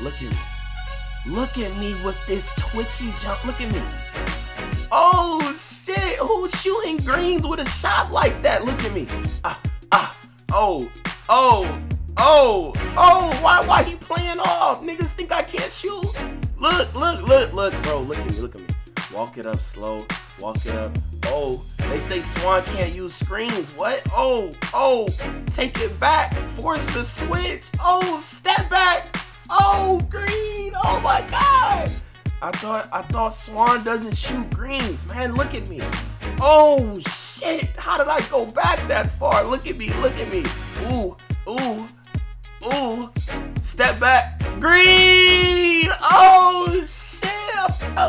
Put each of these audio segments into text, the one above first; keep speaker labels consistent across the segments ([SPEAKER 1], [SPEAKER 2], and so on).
[SPEAKER 1] Look at me. Look at me with this twitchy jump. Look at me. Oh shit! Who's shooting greens with a shot like that? Look at me. Ah, ah, oh, oh, oh, oh. Why, why he playing off? Niggas think I can't shoot. Look, look, look, look, bro. Look at me. Look at me. Walk it up slow. Walk it up. Oh, they say Swan can't use screens. What? Oh, oh. Take it back. Force the switch. Oh, step back. Oh, green. Oh my God. I thought I thought Swan doesn't shoot greens. Man, look at me. Oh shit. How did I go back that far? Look at me. Look at me. Ooh, ooh, ooh. Step back. Green.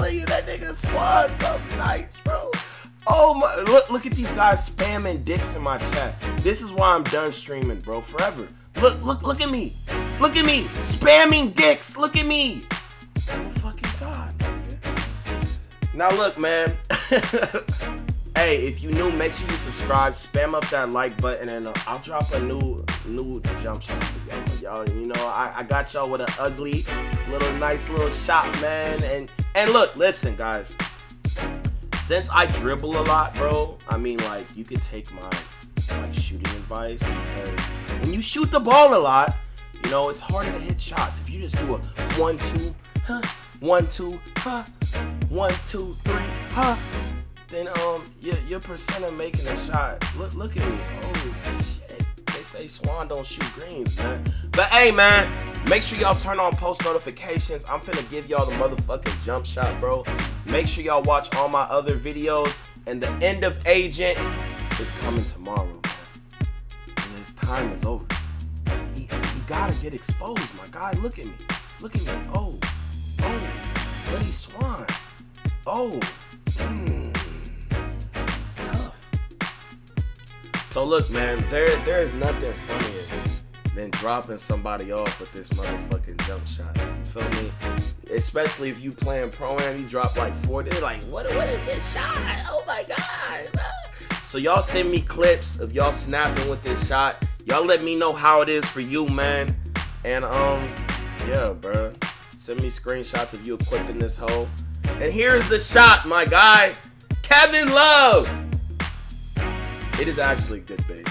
[SPEAKER 1] Telling you that nigga Swan's so nice, bro. Oh my look look at these guys spamming dicks in my chat. This is why I'm done streaming, bro. Forever. Look, look, look at me. Look at me. Spamming dicks. Look at me. Oh fucking god, nigga. Now look, man. hey, if you new, make sure you subscribe, spam up that like button, and uh, I'll drop a new new jump shot for y'all. Y'all, you know, I, I got y'all with an ugly, little nice little shot, man. And and look, listen, guys. Since I dribble a lot, bro, I mean, like, you could take my like shooting advice because when you shoot the ball a lot, you know, it's harder to hit shots. If you just do a one, two, huh, one, two, huh, one, two, three, huh, then um your your percent of making a shot. Look look at me. Oh shit. Say Swan don't shoot greens, man. But hey man, make sure y'all turn on post notifications. I'm finna give y'all the motherfucking jump shot, bro. Make sure y'all watch all my other videos. And the end of Agent is coming tomorrow, man. And his time is over. He, he gotta get exposed, my guy. Look at me. Look at me. Oh. Oh. Buddy Swan. Oh. Mm. So look, man, there there is nothing funnier than dropping somebody off with this motherfucking jump shot. You feel me? Especially if you playing pro am, you drop like 40. They're like, what what is this shot? Oh my god. So y'all send me clips of y'all snapping with this shot. Y'all let me know how it is for you, man. And um, yeah, bro. Send me screenshots of you equipped in this hole. And here's the shot, my guy. Kevin Love. It is actually good, babe.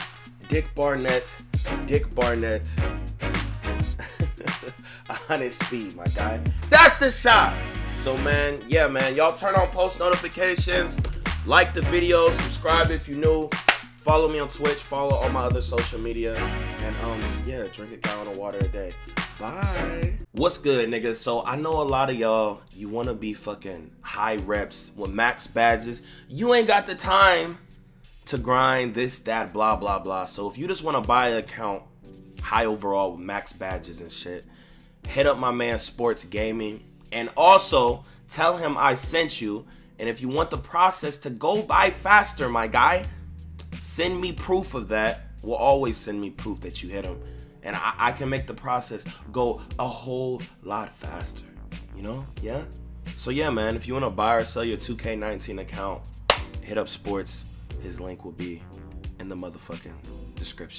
[SPEAKER 1] Dick Barnett. Dick Barnett. on his speed, my guy. That's the shot. So, man, yeah, man. Y'all turn on post notifications. Like the video. Subscribe if you're new. Follow me on Twitch. Follow all my other social media. And, um, yeah, drink a gallon of water a day. Bye. What's good, niggas? So I know a lot of y'all, you want to be fucking high reps with max badges. You ain't got the time to grind this, that, blah, blah, blah. So if you just want to buy an account, high overall with max badges and shit, hit up my man Sports Gaming. And also tell him I sent you. And if you want the process to go by faster, my guy, send me proof of that. Will always send me proof that you hit him and I, I, can make the process go a whole lot faster. You know? Yeah? So yeah, man, if you want to buy or sell your 2K19 account, hit up sports. His link will be in the motherfucking description.